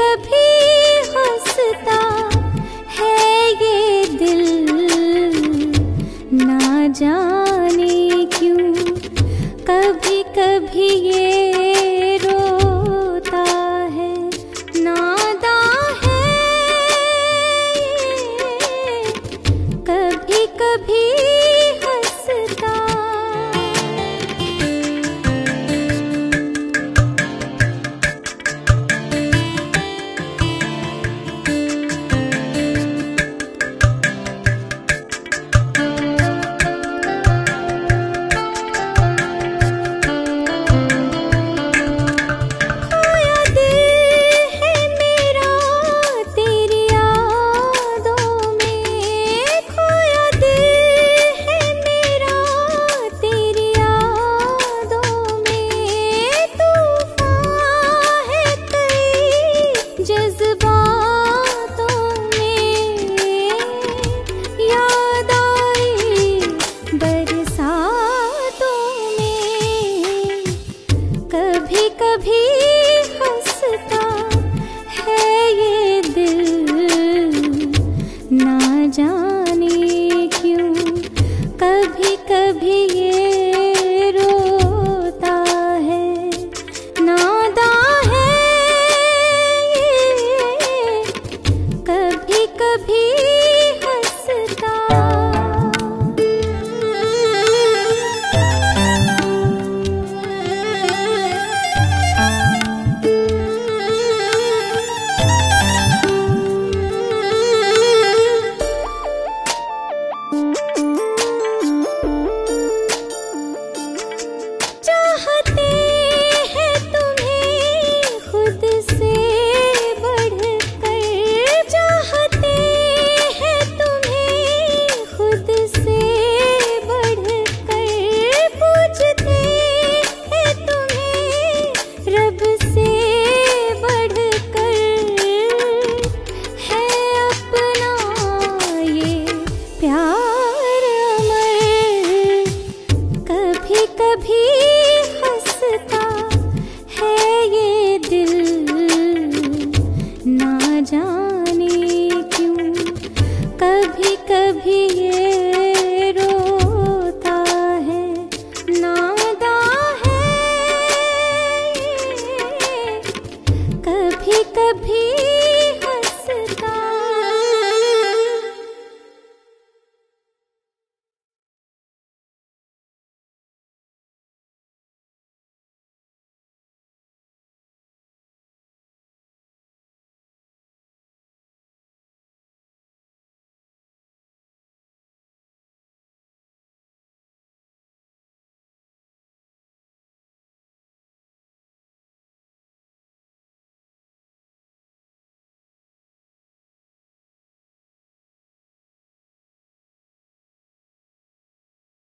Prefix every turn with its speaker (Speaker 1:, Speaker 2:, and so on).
Speaker 1: कभी हंसता है ये दिल। ना जाने क्यों कभी कभी ये जाने क्यों? कभी कभी ये भी ये